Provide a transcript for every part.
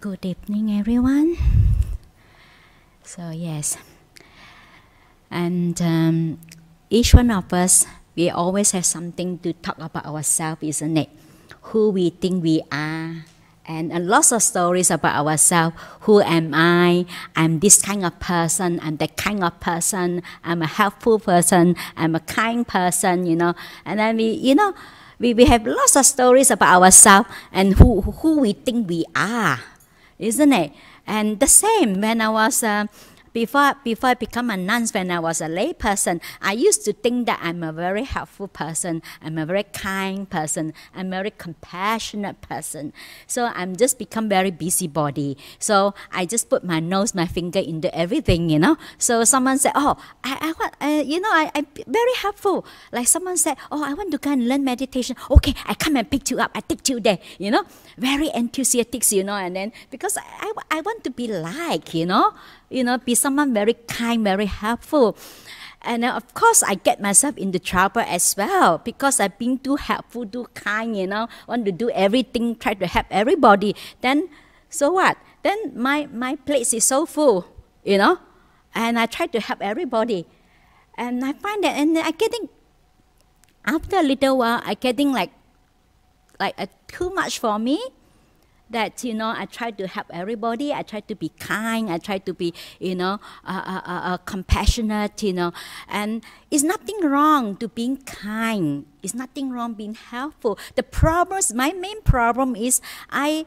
good evening, everyone. So, yes, and um, each one of us, we always have something to talk about ourselves, isn't it? Who we think we are, and a lots of stories about ourselves. Who am I? I'm this kind of person. I'm that kind of person. I'm a helpful person. I'm a kind person. You know, and then we, you know, we, we have lots of stories about ourselves and who who we think we are, isn't it? And the same when I was. Uh, before, before I become a nun, when I was a lay person, I used to think that I'm a very helpful person, I'm a very kind person, I'm a very compassionate person. So I'm just become very busybody. So I just put my nose, my finger into everything, you know. So someone said, oh, I, I want, uh, you know, I, I'm very helpful. Like someone said, oh, I want to go and learn meditation. Okay, I come and pick you up. I take you there, you know. Very enthusiastic, you know. And then because I, I, I want to be like, you know, you know, be someone very kind, very helpful. And of course, I get myself into trouble as well because I've been too helpful, too kind, you know, want to do everything, try to help everybody. Then, so what? Then my, my place is so full, you know, and I try to help everybody. And I find that, and I getting, after a little while, I getting like, like too much for me that you know I try to help everybody. I try to be kind. I try to be you know uh, uh, uh, uh, compassionate. You know, and it's nothing wrong to being kind. It's nothing wrong being helpful. The problem, my main problem is I,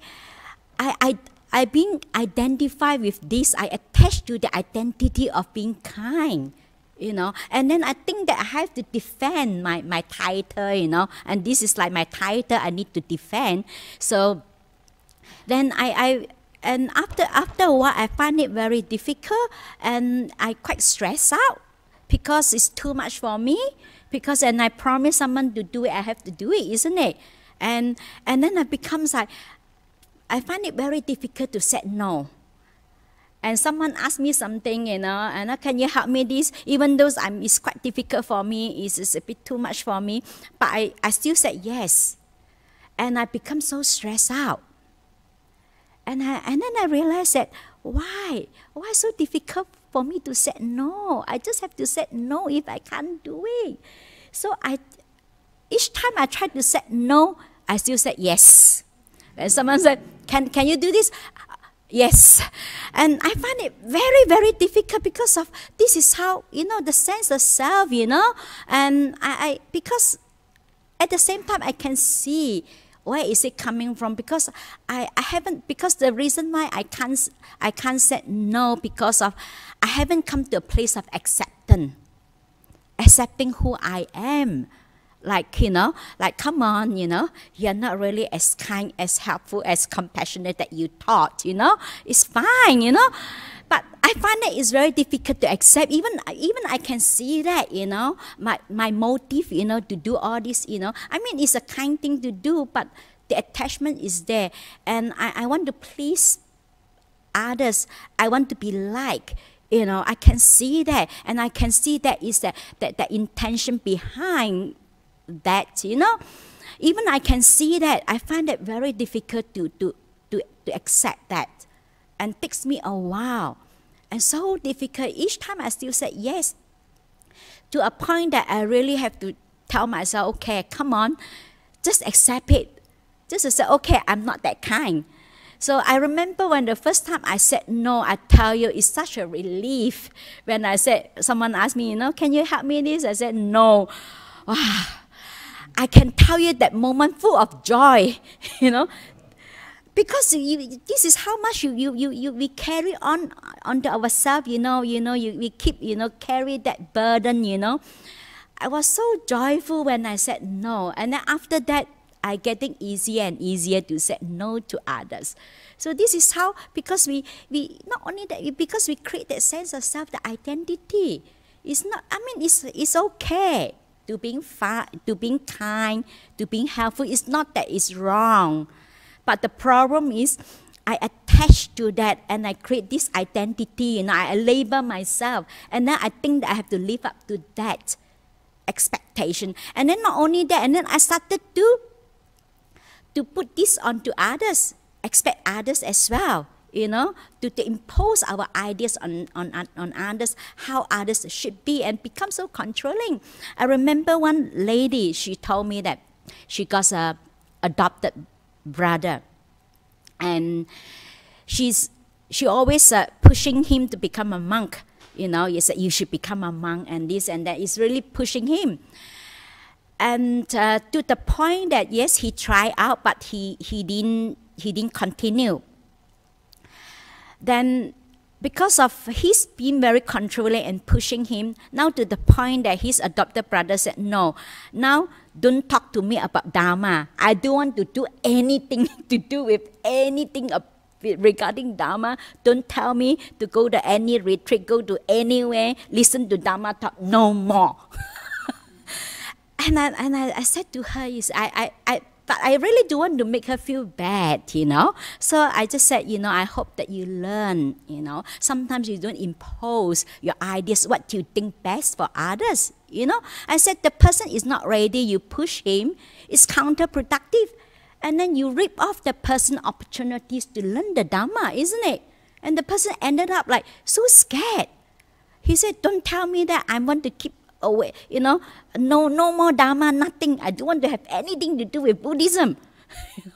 I, I. I being identified with this, I attach to the identity of being kind you know and then i think that i have to defend my, my title you know and this is like my title i need to defend so then I, I and after after a while I find it very difficult and I quite stressed out because it's too much for me because and I promise someone to do it I have to do it isn't it and and then it becomes like I find it very difficult to say no and someone asks me something, you know, and uh, can you help me this? Even though I'm, it's quite difficult for me, it's, it's a bit too much for me, but I, I still said yes. And I become so stressed out. And, I, and then I realized that why? Why so difficult for me to say no? I just have to say no if I can't do it. So I, each time I try to say no, I still said yes. And someone said, can, can you do this? Yes. And I find it very, very difficult because of this is how, you know, the sense of self, you know. And I, I because at the same time I can see where is it coming from? Because I, I haven't because the reason why I can't I can't say no because of I haven't come to a place of acceptance accepting who I am like you know like come on you know you're not really as kind as helpful as compassionate that you thought you know it's fine you know but I find that it's very difficult to accept. Even even I can see that, you know, my my motive, you know, to do all this, you know. I mean, it's a kind thing to do, but the attachment is there, and I, I want to please others. I want to be like. You know, I can see that, and I can see that is that that the intention behind that. You know, even I can see that. I find it very difficult to to to, to accept that and takes me a while and so difficult. Each time I still say yes to a point that I really have to tell myself, okay, come on, just accept it. Just to say, okay, I'm not that kind. So I remember when the first time I said no, I tell you, it's such a relief when I said, someone asked me, you know, can you help me this? I said, no. Wow. I can tell you that moment full of joy, you know, because you, this is how much you, you, you, you we carry on onto ourselves you know you know you, we keep you know carry that burden you know? I was so joyful when i said no and then after that i getting easier and easier to say no to others. So this is how because we we not only that because we create that sense of self the identity it's not i mean it's it's okay to being to being kind to being helpful it's not that it's wrong but the problem is, I attach to that and I create this identity and I label myself. And then I think that I have to live up to that expectation. And then not only that, and then I started to to put this onto others. expect others as well you know, to, to impose our ideas on, on, on others, how others should be, and become so controlling. I remember one lady, she told me that she got a adopted brother, and she's she always uh, pushing him to become a monk. You know, you said you should become a monk, and this and that is really pushing him. And uh, to the point that yes, he tried out, but he, he didn't he didn't continue then because of his being very controlling and pushing him, now to the point that his adopted brother said, No, now don't talk to me about Dharma. I don't want to do anything to do with anything regarding Dharma. Don't tell me to go to any retreat, go to anywhere, listen to Dharma talk, no more. and I, and I, I said to her, I, I, I but I really do want to make her feel bad, you know. So I just said, you know, I hope that you learn, you know. Sometimes you don't impose your ideas, what you think best for others, you know. I said the person is not ready, you push him, it's counterproductive. And then you rip off the person opportunities to learn the Dharma, isn't it? And the person ended up like so scared. He said, Don't tell me that I want to keep away. You know, no, no more Dharma, nothing. I don't want to have anything to do with Buddhism.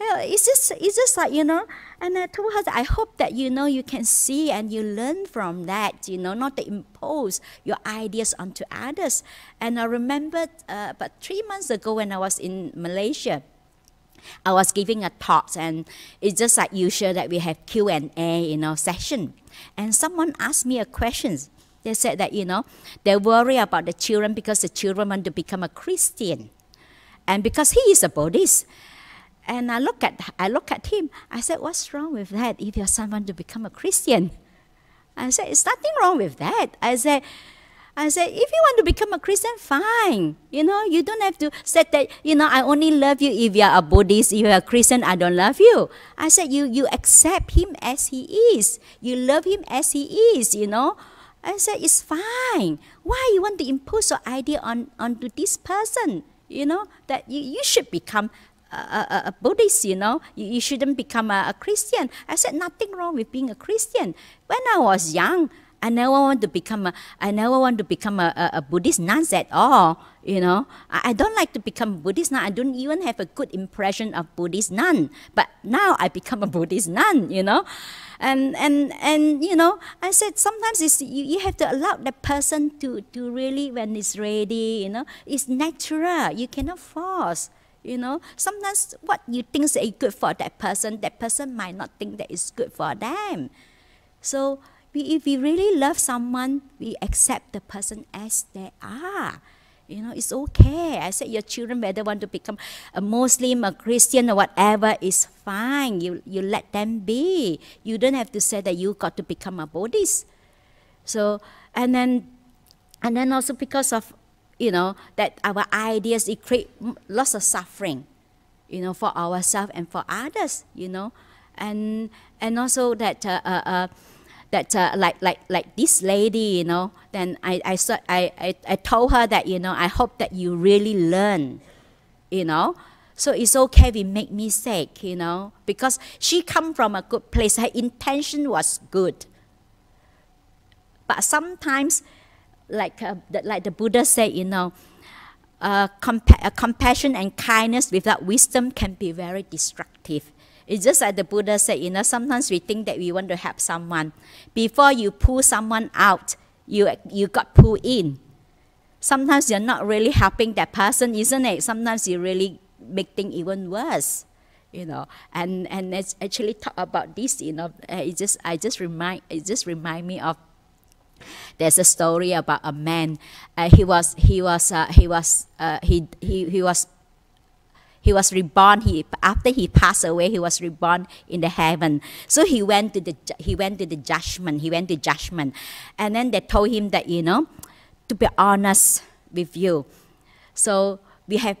it's just, it's just like you know. And I told her I hope that you know you can see and you learn from that. You know, not to impose your ideas onto others. And I remembered uh, about three months ago when I was in Malaysia. I was giving a talk and it's just like usual that we have Q and A, you know, session. And someone asked me a question. They said that, you know, they worry about the children because the children want to become a Christian. And because he is a Buddhist. And I look at I look at him. I said, What's wrong with that if your son want to become a Christian? I said, It's nothing wrong with that. I said, I said, if you want to become a Christian, fine. You know, you don't have to say that, you know, I only love you if you're a Buddhist. If you're a Christian, I don't love you. I said, you, you accept him as he is. You love him as he is, you know. I said, it's fine. Why you want to impose your idea on onto this person? You know that you, you should become a, a, a Buddhist. You know you, you shouldn't become a, a Christian. I said nothing wrong with being a Christian. When I was young, I never want to become a I never want to become a, a, a Buddhist nun at all. You know, I, I don't like to become Buddhist nun. I don't even have a good impression of Buddhist nun. But now I become a Buddhist nun. You know, and and and you know, I said sometimes it's you, you have to allow the person to to really when it's ready. You know, it's natural. You cannot force you know sometimes what you think is good for that person that person might not think that is good for them so we, if we really love someone, we accept the person as they are. You know, it's okay. I said your children whether want to become a Muslim, a Christian, or whatever is fine. You you let them be. You don't have to say that you got to become a Buddhist. So and then and then also because of you know that our ideas it create lots of suffering, you know, for ourselves and for others. You know, and and also that. Uh, uh, uh, that uh, like like like this lady, you know, then I I, I I told her that you know I hope that you really learn, you know. So it's okay we make mistake, you know, because she come from a good place. Her intention was good. But sometimes, like uh, the, like the Buddha said, you know, uh, compa- uh, compassion and kindness without wisdom can be very destructive. It's just like the Buddha said, you know, sometimes we think that we want to help someone. Before you pull someone out, you, you got pulled in. Sometimes you're not really helping that person, isn't it? Sometimes you really make things even worse you know and and it's actually talk about this you know it just i just remind it just remind me of there's a story about a man uh, he was he was uh, he was uh, he, he he was he was reborn. He after he passed away he was reborn in the heaven. So he went to the he went to the judgment. He went to judgment. And then they told him that you know to be honest with you so we have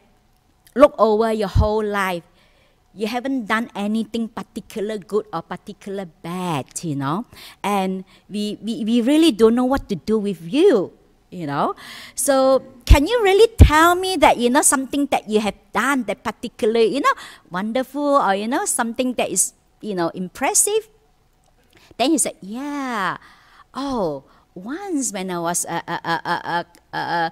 looked over your whole life. You haven't done anything particular good or particular bad you know? And we, we, we really don't know what to do with you you know? So can you really tell me that, you know, something that you have done that particular, you know, wonderful or, you know, something that is, you know, impressive? Then he said, yeah. Oh, once when I was uh, uh, uh, uh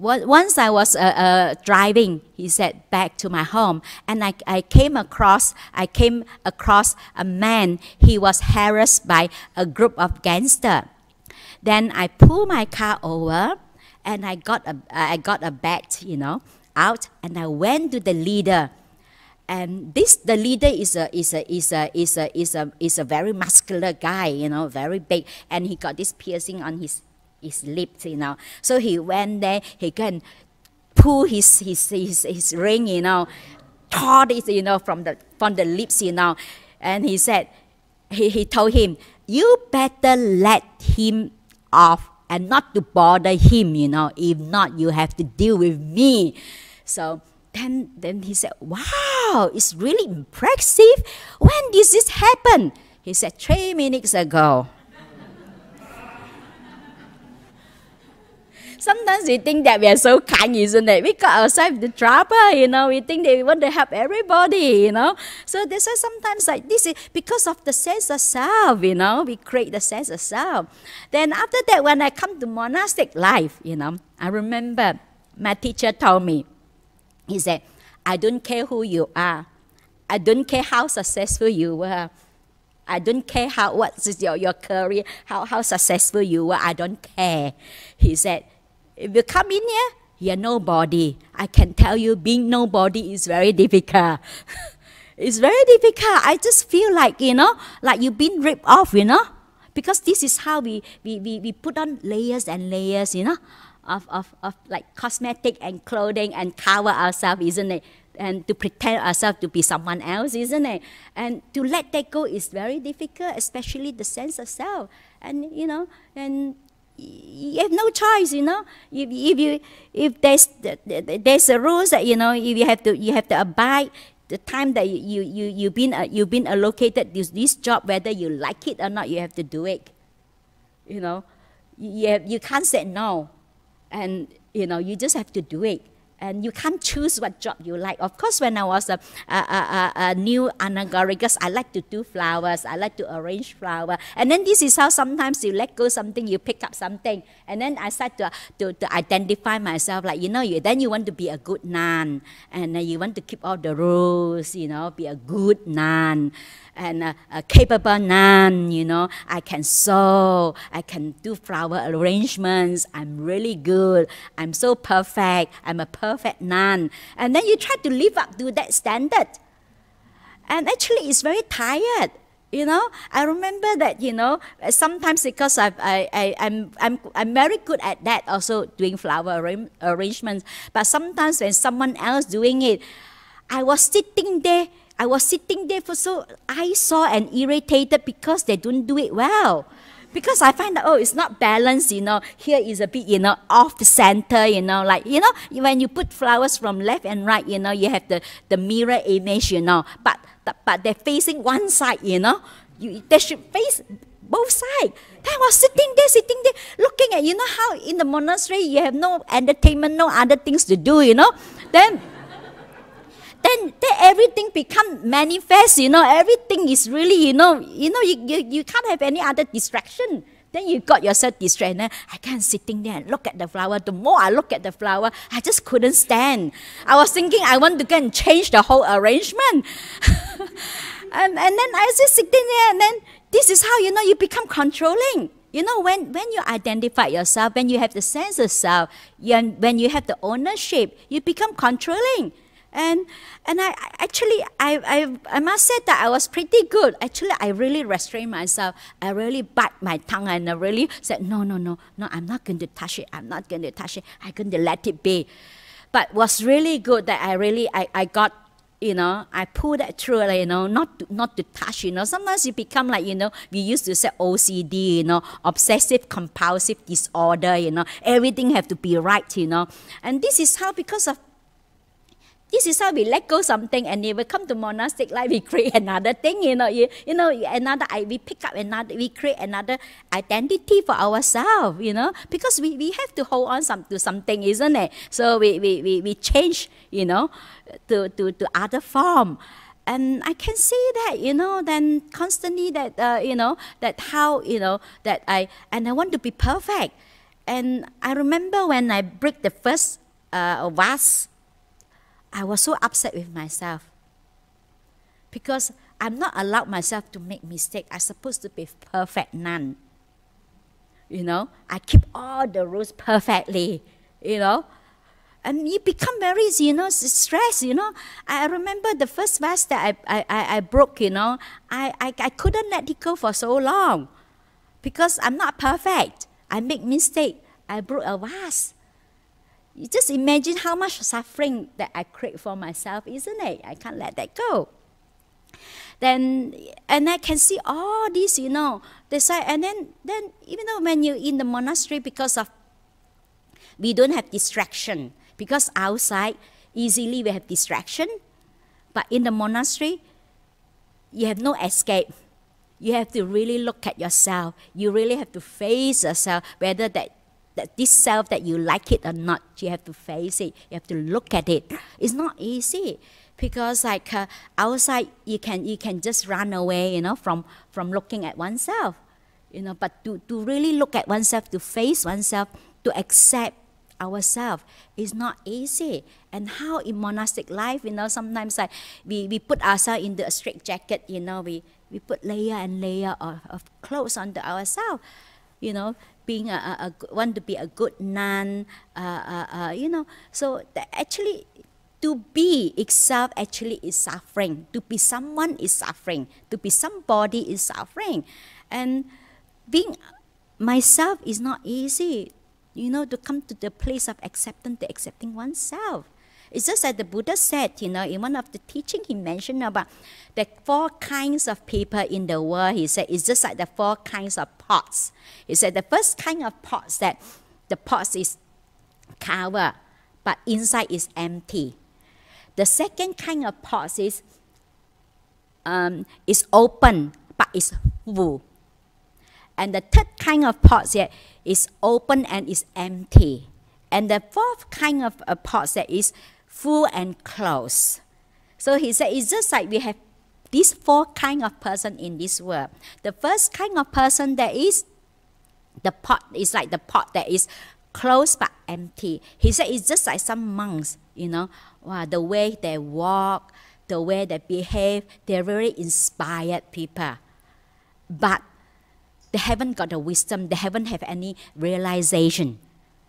once I was uh, uh, driving, he said, back to my home, and I, I came across I came across a man. He was harassed by a group of gangsters. Then I pulled my car over, and I got a I got a bat, you know, out, and I went to the leader. And this the leader is a is a is a is a is a is a very muscular guy, you know, very big, and he got this piercing on his his lips, you know. So he went there, he can pull his his his, his ring, you know, tore it, you know, from the from the lips, you know. And he said, he, he told him, you better let him off and not to bother him, you know. If not, you have to deal with me. So then then he said, Wow, it's really impressive. When did this happen? He said, three minutes ago. Sometimes we think that we are so kind, isn't it? We got ourselves the trouble, you know. We think that we want to help everybody, you know. So this is sometimes like this is because of the sense of self, you know. We create the sense of self. Then after that, when I come to monastic life, you know, I remember my teacher told me, he said, I don't care who you are. I don't care how successful you were. I don't care how what is your, your career, how, how successful you were. I don't care. He said, if you come in here, you're nobody. I can tell you being nobody is very difficult. it's very difficult. I just feel like, you know, like you've been ripped off, you know. Because this is how we, we, we, we put on layers and layers, you know, of, of, of like cosmetic and clothing and cover ourselves, isn't it? And to pretend ourselves to be someone else, isn't it? And to let that go is very difficult, especially the sense of self. And, you know, and you have no choice, you know. If, if you if there's there's a rules that you know if you have to you have to abide the time that you you you've been uh, you've been allocated this this job whether you like it or not you have to do it. You know, you have, you can't say no, and you know you just have to do it and you can't choose what job you like. Of course, when I was a, a, a, a new anagarikas, I like to do flowers. I like to arrange flower. And then this is how sometimes you let go something, you pick up something. And then I start to, to, to identify myself like, you know, you, then you want to be a good nun. And then you want to keep all the rules, you know, be a good nun and a, a capable nun, you know. I can sew, I can do flower arrangements. I'm really good. I'm so perfect. I'm a perfect nun. And then you try to live up to that standard. And actually, it's very tired. You know, I remember that, you know, sometimes because I've, I, I, I'm, I'm, I'm very good at that, also doing flower arrangements. But sometimes when someone else doing it, I was sitting there I was sitting there for so I saw and irritated because they don't do it well. Because I find that oh it's not balanced, you know. Here is a bit, you know, off the center, you know, like you know, when you put flowers from left and right, you know, you have the, the mirror image, you know. But but they're facing one side, you know. You, they should face both sides. I was sitting there, sitting there, looking at, you know, how in the monastery you have no entertainment, no other things to do, you know. Then then, then everything become manifest, you know, everything is really, you know, you know, you, you, you can't have any other distraction. Then you got yourself distracted. I can't sitting there and look at the flower. The more I look at the flower, I just couldn't stand. I was thinking I want to go and change the whole arrangement. and, and then I was just sitting there and then this is how, you know, you become controlling. You know, when, when you identify yourself, when you have the sense of self, you, when you have the ownership, you become controlling. And and I actually I, I I must say that I was pretty good. Actually, I really restrained myself. I really bite my tongue and I really said, no, no, no, no, I'm not going to touch it. I'm not going to touch it. I'm going to let it be. But was really good that I really I, I got you know, I pulled that through, like, you know, not to, not to touch, you know. Sometimes you become like, you know, we used to say OCD, you know, obsessive compulsive disorder, you know, everything have to be right, you know. And this is how, because of this is how we let go something and it will come to monastic life we create another thing you know you, you know another we pick up another we create another identity for ourselves you know because we, we have to hold on some, to something isn't it? So we, we, we, we change you know to, to, to other form. And I can see that you know then constantly that uh, you know that how you know that I and I want to be perfect. And I remember when I break the first uh, vase I was so upset with myself because I'm not allowed myself to make mistake. I'm supposed to be perfect nun. You know, I keep all the rules perfectly. You know, and you become very, you know, stressed. You know, I remember the first vase that I, I, I broke. You know, I, I, I couldn't let it go for so long because I'm not perfect. I make mistake. I broke a vase. You just imagine how much suffering that I create for myself, isn't it? I can't let that go. Then and I can see all this, you know. That's and then then even though when you're in the monastery, because of we don't have distraction, because outside easily we have distraction, but in the monastery you have no escape. You have to really look at yourself. You really have to face yourself, whether that that this self that you like it or not you have to face it. You have to look at it. It's not easy because like uh, outside you can you can just run away you know from from looking at oneself you know. But to, to really look at oneself to face oneself to accept ourselves is not easy. And how in monastic life you know sometimes like we, we put ourselves in the straight jacket you know. We we put layer and layer of, of clothes onto ourselves you know being a, a, a want to be a good nun, uh, uh, uh, you know. So actually, to be itself actually is suffering. To be someone is suffering. To be somebody is suffering, and being myself is not easy. You know, to come to the place of acceptance, to accepting oneself. It's just like the Buddha said, you know, in one of the teaching he mentioned about the four kinds of people in the world. He said it's just like the four kinds of pots. He said the first kind of pots that the pots is covered, but inside is empty. The second kind of pots is um, is open but it's full. And the third kind of pots here is open and is empty. And the fourth kind of uh, pots that is full and close. So he said it's just like we have these four kind of person in this world. The first kind of person that is the pot is like the pot that is closed but empty. He said it's just like some monks, you know, wow, the way they walk, the way they behave, they're very inspired people. But they haven't got the wisdom, they haven't have any realization.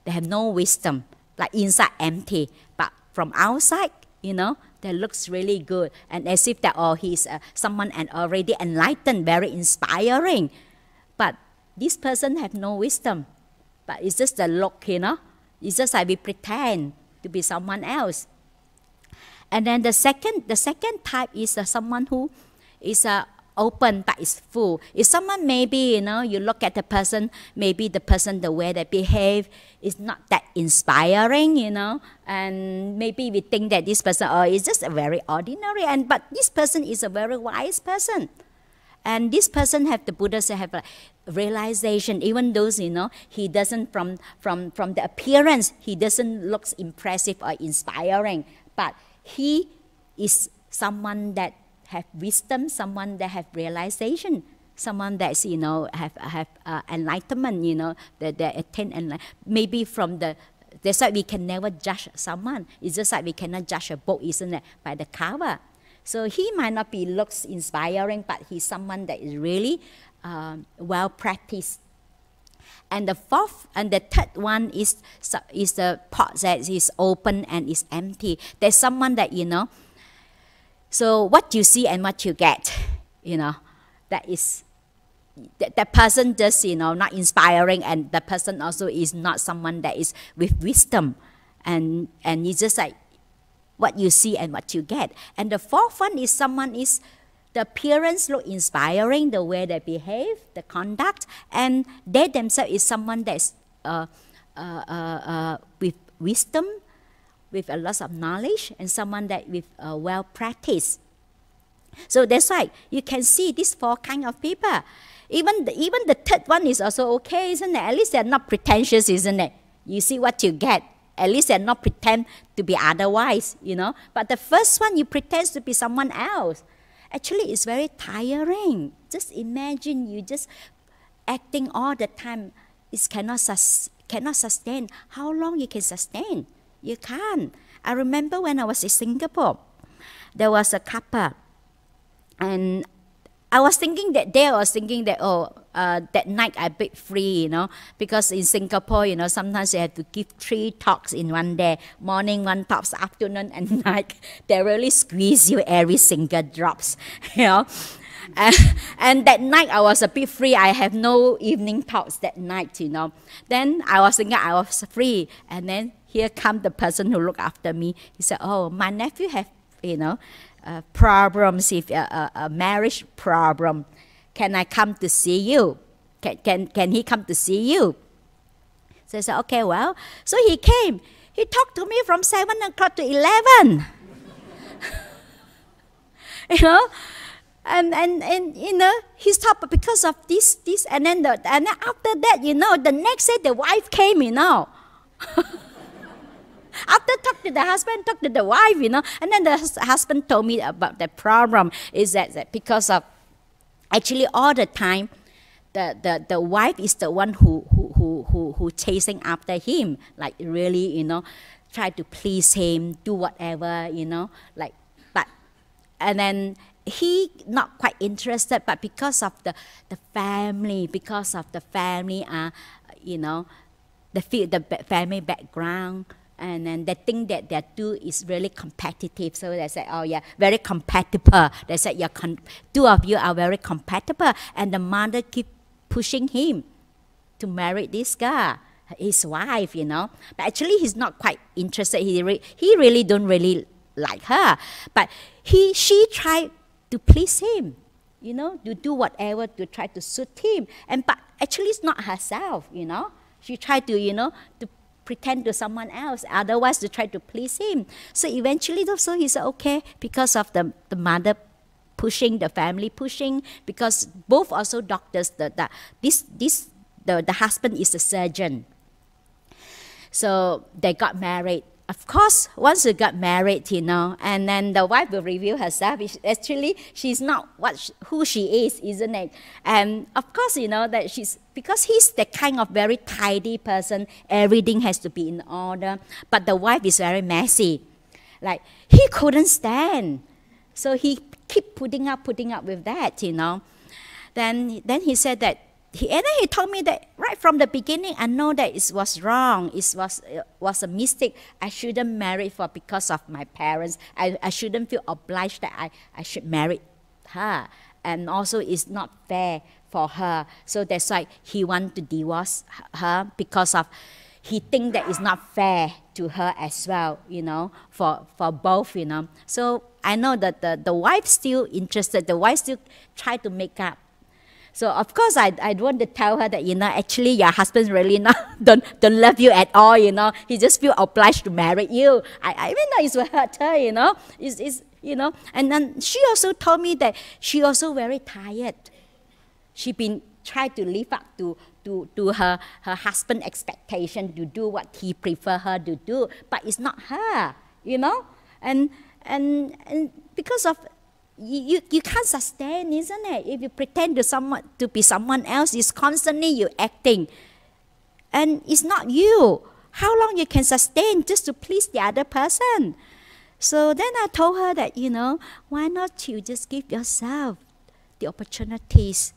They have no wisdom, like inside empty. But from outside, you know, that looks really good and as if that oh he's uh, someone and already enlightened, very inspiring. But this person have no wisdom. But it's just the look, you know. It's just like we pretend to be someone else. And then the second, the second type is uh, someone who is uh, open but it's full. If someone maybe, you know, you look at the person, maybe the person, the way they behave is not that inspiring, you know, and maybe we think that this person, oh, is just a very ordinary, and but this person is a very wise person. And this person have the Buddha say have a realization, even though you know he doesn't from from from the appearance he doesn't looks impressive or inspiring, but he is someone that have wisdom, someone that have realization, someone that's you know have have uh, enlightenment, you know that they attain and maybe from the that's why we can never judge someone. It's just like we cannot judge a book, isn't it, by the cover. So he might not be looks inspiring, but he's someone that is really um, well practiced. And the fourth and the third one is is the pot that is open and is empty. There's someone that you know so what you see and what you get, you know, that is that, that person just you know not inspiring and the person also is not someone that is with wisdom. And and it's just like what you see and what you get. And the fourth one is someone is the appearance look inspiring the way they behave the conduct and they themselves is someone that's uh, uh, uh, uh with wisdom with a lot of knowledge and someone that with uh, well practice. So that's why you can see these four kind of people. Even the, even the third one is also okay, isn't it? At least they're not pretentious, isn't it? You see what you get. At least they're not pretend to be otherwise, you know. But the first one, you pretend to be someone else. Actually, it's very tiring. Just imagine you just acting all the time. It cannot sus- cannot sustain. How long you can sustain? You can't. I remember when I was in Singapore, there was a couple, and I was thinking that day I was thinking that oh uh, that night I bit free you know because in Singapore you know sometimes you have to give three talks in one day. Morning one talks afternoon and night. They really squeeze you every single drops you know. And, and that night I was a bit free. I have no evening talks that night you know. Then I was thinking I was free. And then here come the person who look after me he said oh my nephew have you know uh, problems, if a, a, marriage problem, can I come to see you? Can, can, can he come to see you? So I said, okay, well. So he came. He talked to me from 7 o'clock to 11. you know? And, and, and you know, he stopped because of this, this, and then, the, and then after that, you know, the next day the wife came, you know. After talk to the husband, talk to the wife, you know, and then the husband told me about the problem is that, that because of actually all the time the, the, the wife is the one who, who, who, who, who chasing after him, like really, you know, try to please him, do whatever, you know, like, but, and then he not quite interested, but because of the, the family, because of the family, uh, you know, the, the family background, and then they think that their two is really competitive. So they say, oh yeah, very compatible. They said, yeah, two of you are very compatible. And the mother keep pushing him to marry this guy, his wife, you know. But actually, he's not quite interested. He, re- he really don't really like her. But he, she tried to please him, you know, to do whatever to try to suit him. And but actually, it's not herself, you know. She tried to, you know, to pretend to someone else, otherwise to try to please him. So eventually also he said, okay, because of the, the mother pushing, the family pushing, because both also doctors, the, the, this, this, the, the husband is a surgeon. So they got married of course, once you got married, you know, and then the wife will reveal herself. Actually, she's not what she, who she is, isn't it? And of course, you know that she's because he's the kind of very tidy person. Everything has to be in order. But the wife is very messy. Like he couldn't stand, so he keep putting up, putting up with that, you know. Then, then he said that he, and then he told me that right from the beginning, I know that it was wrong. It was it was a mistake. I shouldn't marry for because of my parents. I, I shouldn't feel obliged that I, I should marry her. And also, it's not fair for her. So that's why he want to divorce her because of he think that it's not fair to her as well. You know, for for both. You know. So I know that the the wife still interested. The wife still try to make up so of course I, I want to tell her that, you know, actually your husband really not don't don't love you at all, you know. He just feel obliged to marry you. I, I mean will hurt her, you know. It's, it's you know. And then she also told me that she also very tired. She been trying to live up to to, to her, her husband expectation to do what he prefer her to do. But it's not her, you know? And and and because of you, you, can't sustain, isn't it? If you pretend to someone to be someone else, it's constantly you acting. And it's not you. How long you can sustain just to please the other person? So then I told her that, you know, why not you just give yourself the opportunities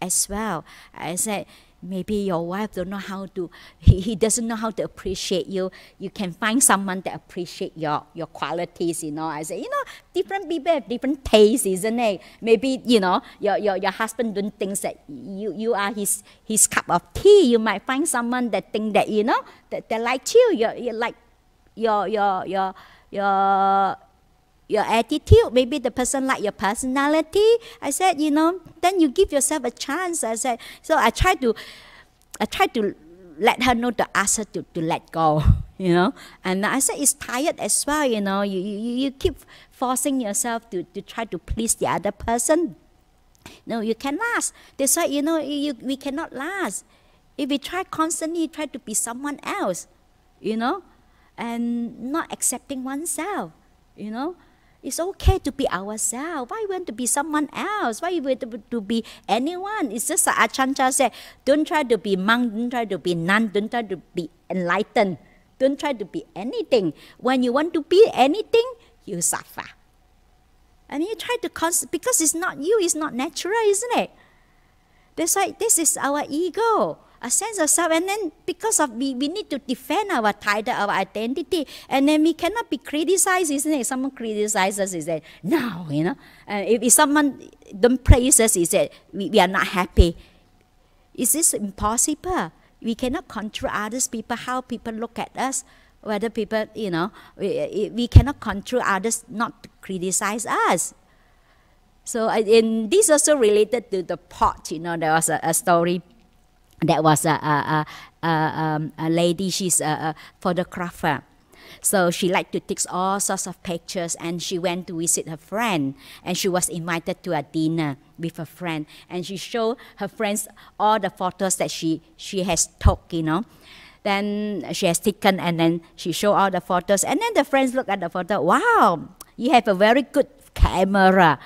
as well. I said, maybe your wife don't know how to he, he doesn't know how to appreciate you. You can find someone that appreciate your your qualities you know. I say you know different people have different tastes isn't it? Maybe you know your your, your husband don't think that you you are his his cup of tea. You might find someone that think that you know that they like you. You you like your your your your your attitude, maybe the person like your personality. I said, you know, then you give yourself a chance. I said, so I try to, I try to let her know to ask her to, to let go, you know. And I said it's tired as well, you know. You, you, you keep forcing yourself to, to try to please the other person. No, you can last. That's why, you know, you, we cannot last. If we try constantly try to be someone else, you know, and not accepting oneself, you know. It's okay to be ourselves. Why want to be someone else? Why want to, to be anyone? It's just like Chah said, don't try to be monk, don't try to be nun, don't try to be enlightened. Don't try to be anything. When you want to be anything, you suffer. And you try to const- because it's not you, it's not natural, isn't it? That's why this is our ego a sense of self. And then because of we, we need to defend our title, our identity, and then we cannot be criticized, isn't it? Someone criticizes, us, is that no, you know. And if, if someone don't praise us, is that we, we are not happy. Is this impossible? We cannot control others people, how people look at us, whether people, you know, we, we cannot control others not to criticize us. So, and this also related to the pot, you know, there was a, a story that was a, a, a, um, a lady, she's a, a photographer. So she liked to take all sorts of pictures and she went to visit her friend and she was invited to a dinner with her friend and she showed her friends all the photos that she, she has took, you know. Then she has taken and then she showed all the photos and then the friends look at the photo, wow, you have a very good camera.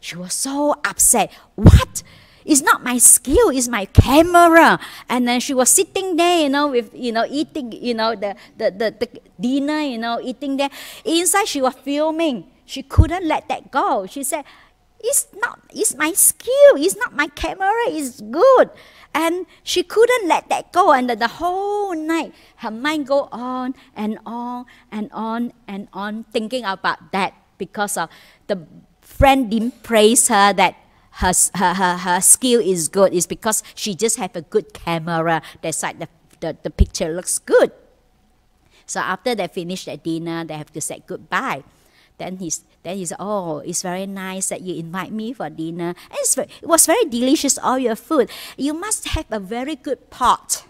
She was so upset. What? It's not my skill, it's my camera. And then she was sitting there, you know, with, you know, eating, you know, the, the, the, the dinner, you know, eating there. Inside she was filming. She couldn't let that go. She said, it's not, it's my skill, it's not my camera, it's good. And she couldn't let that go. And the, the whole night, her mind go on and on and on and on thinking about that because of the friend didn't praise her that her, her, her, her skill is good is because she just have a good camera that's like the, the, the picture looks good. So after they finish their dinner, they have to say goodbye. Then he's then he said, "Oh, it's very nice that you invite me for dinner. And it was very delicious, all your food. You must have a very good pot."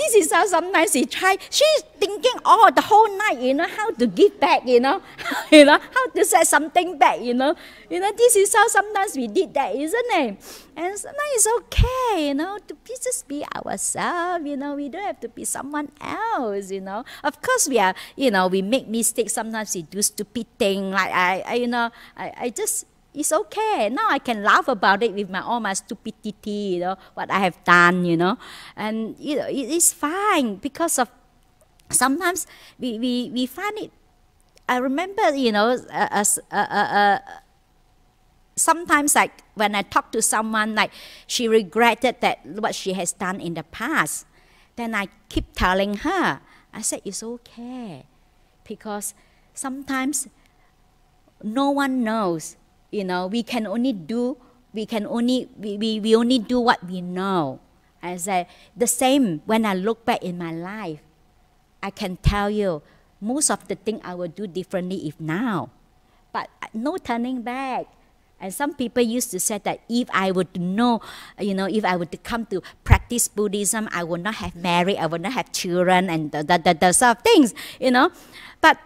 This is how sometimes she try. She's thinking all oh, the whole night, you know, how to give back, you know, you know, how to say something back, you know. You know, this is how sometimes we did that, isn't it? And sometimes it's okay, you know, to be, just be ourselves, you know, we don't have to be someone else, you know. Of course we are, you know, we make mistakes, sometimes we do stupid thing, like I, I you know, I, I just it's okay. Now I can laugh about it with my all my stupidity, you know, what I have done, you know, and you know, it is fine because of sometimes we, we, we find it. I remember, you know, uh, uh, uh, sometimes like when I talk to someone, like she regretted that what she has done in the past, then I keep telling her, I said it's okay, because sometimes no one knows you know, we can only do, we can only, we, we, we only do what we know. I say, the same when I look back in my life, I can tell you, most of the thing I will do differently if now. But no turning back. And some people used to say that if I would know, you know, if I would come to practice Buddhism, I would not have married, I would not have children, and the, the, the, the sort of things, you know. But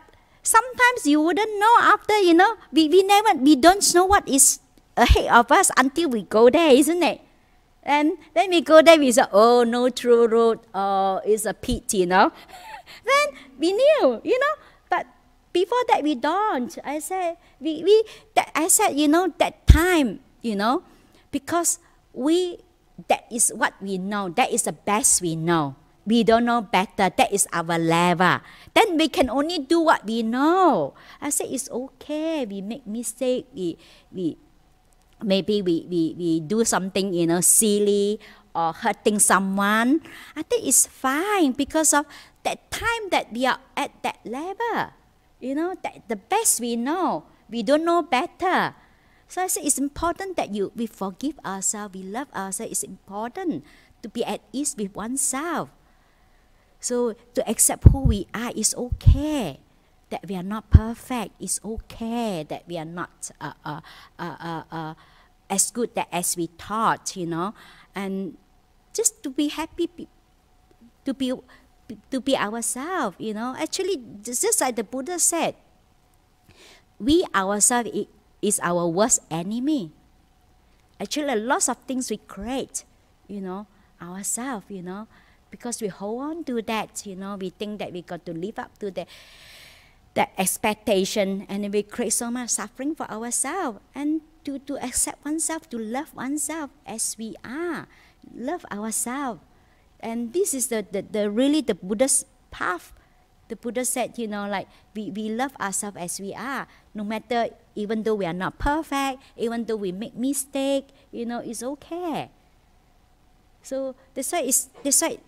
sometimes you wouldn't know after, you know, we, we never, we don't know what is ahead of us until we go there, isn't it? And then we go there, we say, oh, no true road, oh, it's a pit, you know. then we knew, you know, but before that we don't. I said, we, we that, I said, you know, that time, you know, because we, that is what we know, that is the best we know we don't know better. That is our level. Then we can only do what we know. I say it's okay. We make mistake. We we maybe we, we, we do something you know silly or hurting someone. I think it's fine because of that time that we are at that level. You know that the best we know. We don't know better. So I say it's important that you we forgive ourselves, we love ourselves. It's important to be at ease with oneself. So to accept who we are is okay. That we are not perfect is okay. That we are not uh, uh, uh, uh, uh as good that as we thought, you know, and just to be happy, to be to be ourselves, you know. Actually, just like the Buddha said, we ourselves is our worst enemy. Actually, lots of things we create, you know, ourselves, you know, because we hold on to that, you know, we think that we got to live up to the that expectation and we create so much suffering for ourselves and to, to accept oneself, to love oneself as we are, love ourselves. And this is the, the, the really the Buddha's path. The Buddha said, you know, like we, we love ourselves as we are, no matter even though we are not perfect, even though we make mistake, you know, it's okay. So that's why it's that's why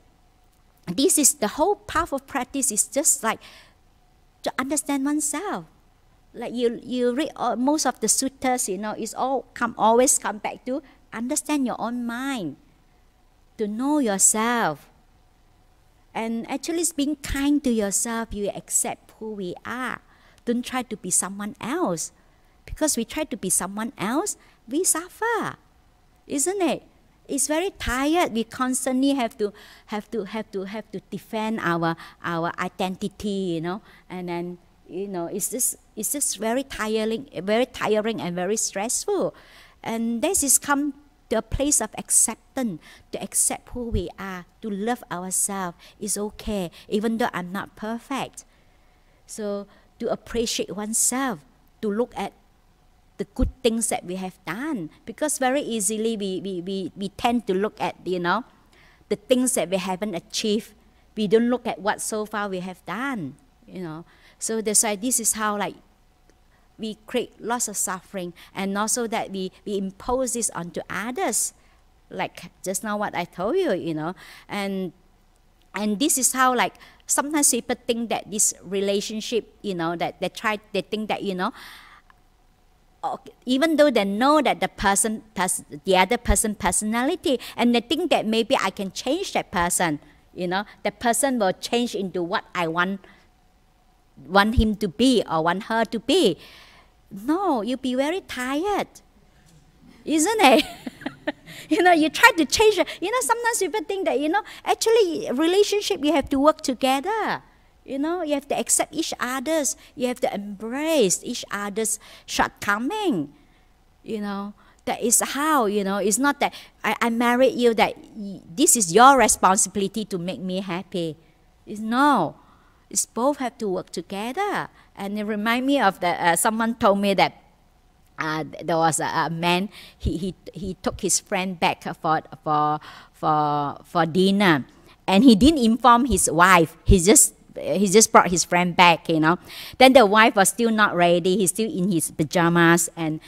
this is the whole path of practice is just like to understand oneself. Like you, you read all, most of the sutras, you know, it's all come always come back to understand your own mind, to know yourself. And actually, being kind to yourself, you accept who we are. Don't try to be someone else, because we try to be someone else, we suffer, isn't it? It's very tired. We constantly have to have to have to have to defend our our identity, you know, and then you know it's just it's just very tiring, very tiring and very stressful. And this is come to a place of acceptance, to accept who we are, to love ourselves is okay, even though I'm not perfect. So to appreciate oneself, to look at the good things that we have done. Because very easily we, we, we, we tend to look at you know the things that we haven't achieved. We don't look at what so far we have done you know. So that's why this is how like we create lots of suffering. And also that we, we impose this onto others. Like just now what i told you you know. And and this is how like sometimes people think that this relationship you know that they try they think that you know even though they know that the person, the other person personality, and they think that maybe I can change that person, you know, the person will change into what I want, want him to be or want her to be. No, you'll be very tired, isn't it? you know, you try to change. You know, sometimes people think that you know, actually, relationship you have to work together. You know, you have to accept each other's. You have to embrace each other's shortcoming. You know, that is how, you know, it's not that I, I married you that this is your responsibility to make me happy. It's no. It's both have to work together. And it remind me of that uh, someone told me that uh, there was a, a, man he, he, he took his friend back for, for, for, for dinner and he didn't inform his wife he just he just brought his friend back, you know. Then the wife was still not ready. He's still in his pajamas and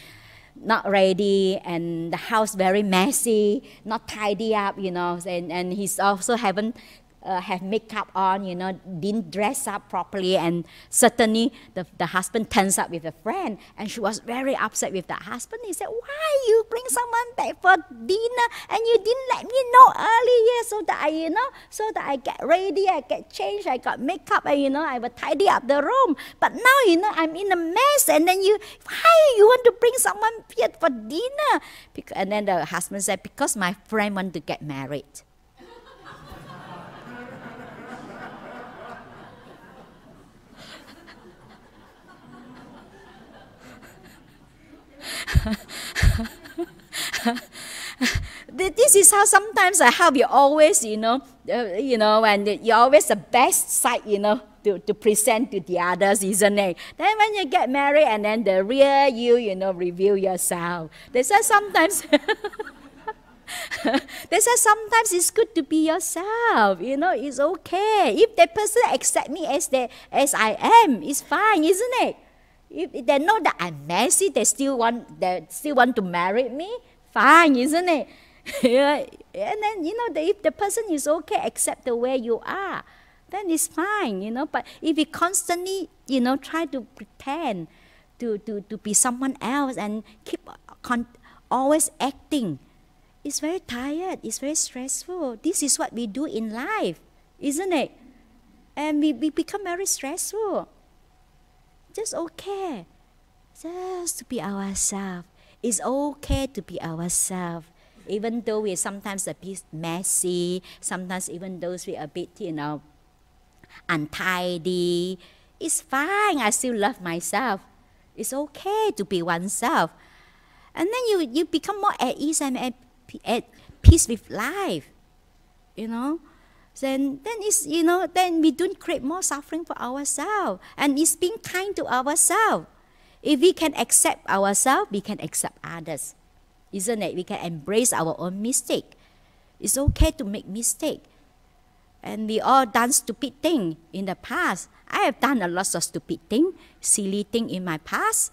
not ready and the house very messy, not tidy up, you know. And, and he's also haven't uh, have makeup on, you know, didn't dress up properly, and certainly the, the husband turns up with a friend, and she was very upset with the husband. He said, "Why you bring someone back for dinner and you didn't let me know earlier so that I, you know, so that I get ready, I get changed, I got makeup, and you know, I will tidy up the room. But now, you know, I'm in a mess, and then you, why you want to bring someone here for dinner?" Because, and then the husband said, "Because my friend want to get married." this is how sometimes uh, how we always, you know, uh, you know, and you're always the best side, you know, to, to present to the others, isn't it? Then when you get married and then the real you, you know, reveal yourself. They say sometimes. they say sometimes it's good to be yourself. You know, it's okay. If that person accept me as they, as I am, it's fine, isn't it? If they know that I'm messy, they still want they still want to marry me. Fine, isn't it? yeah. and then you know, if the person is okay, accept the way you are, then it's fine, you know. But if you constantly, you know, try to pretend to to, to be someone else and keep always acting, it's very tired. It's very stressful. This is what we do in life, isn't it? And we, we become very stressful just okay. Just to be ourselves. It's okay to be ourselves. Even though we're sometimes a bit messy, sometimes even those we are a bit, you know, untidy, it's fine. I still love myself. It's okay to be oneself. And then you, you become more at ease and at, at peace with life. You know? Then then it's you know, then we don't create more suffering for ourselves. And it's being kind to ourselves. If we can accept ourselves, we can accept others. Isn't it? We can embrace our own mistake. It's okay to make mistake. And we all done stupid thing in the past. I have done a lot of stupid thing, silly thing in my past.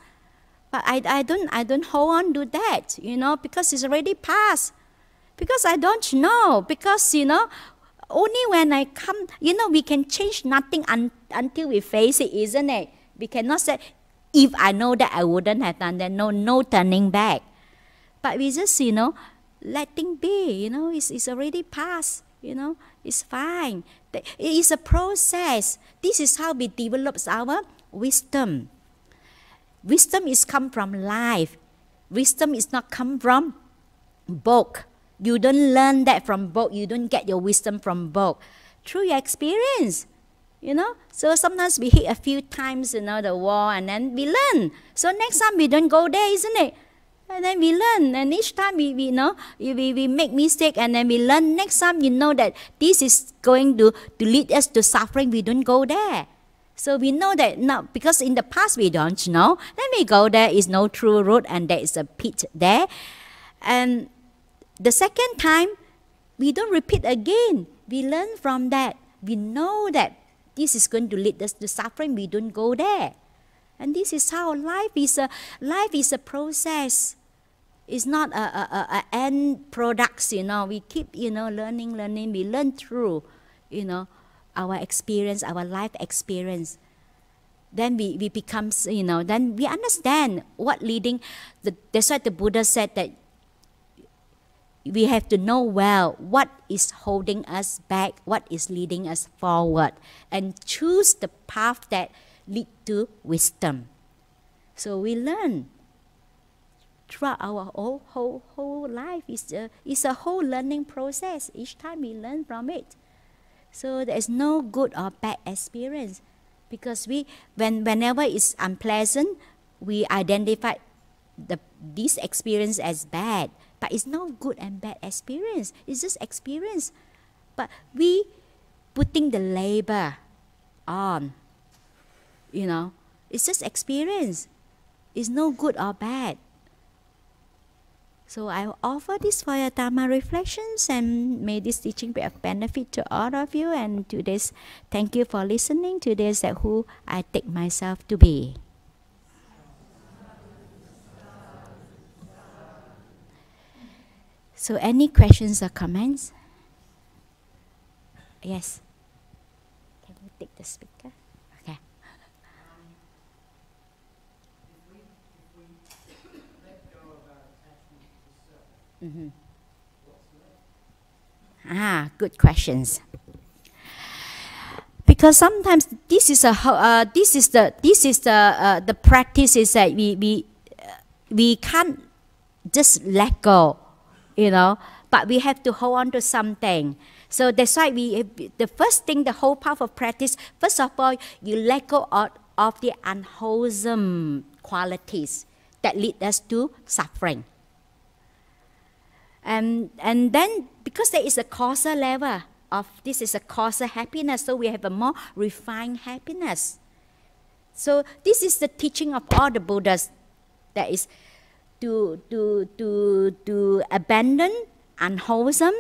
But I, I don't I don't hold on to that, you know, because it's already past. Because I don't know. Because you know, only when I come, you know, we can change nothing un, until we face it, isn't it? We cannot say, if I know that I wouldn't have done that, no, no turning back. But we just, you know, letting be, you know, it's, it's already past, you know, it's fine. It is a process. This is how we develop our wisdom. Wisdom is come from life. Wisdom is not come from book. You don't learn that from book. You don't get your wisdom from book. Through your experience you know? So sometimes we hit a few times you know the wall and then we learn. So next time we don't go there isn't it? And then we learn. And each time we, we you know we, we make mistake and then we learn. Next time you know that this is going to, to lead us to suffering we don't go there. So we know that now because in the past we don't know? Then we go there is no true road and there is a pit there. And the second time we don't repeat again we learn from that we know that this is going to lead us to suffering. We don't go there. And this is how life is a life is a process. It's not a, a, a, a end products, you know. We keep, you know, learning, learning. We learn through, you know, our experience, our life experience. Then we, we become, you know, then we understand what leading. The, that's why the Buddha said that we have to know well what is holding us back, what is leading us forward, and choose the path that lead to wisdom. So we learn throughout our whole whole, whole life. It's a, it's a whole learning process. Each time we learn from it. So there is no good or bad experience because we when whenever it's unpleasant, we identify the this experience as bad but it's no good and bad experience. It's just experience. But we putting the labor on, you know, it's just experience. It's no good or bad. So I offer this for your Dharma reflections and may this teaching be of benefit to all of you and to this thank you for listening to this that who I take myself to be. So, any questions or comments? Yes. Can we take the speaker? Okay. Mm-hmm. Ah, good questions. Because sometimes this is a uh, this is the this is the uh, the practice is that we we uh, we can't just let go you know, but we have to hold on to something. So that's why we, the first thing, the whole path of practice, first of all, you let go of, of the unwholesome qualities that lead us to suffering. And, and then, because there is a causal level of this is a causal happiness, so we have a more refined happiness. So this is the teaching of all the Buddhas. That is, to, to, to, to abandon unwholesome,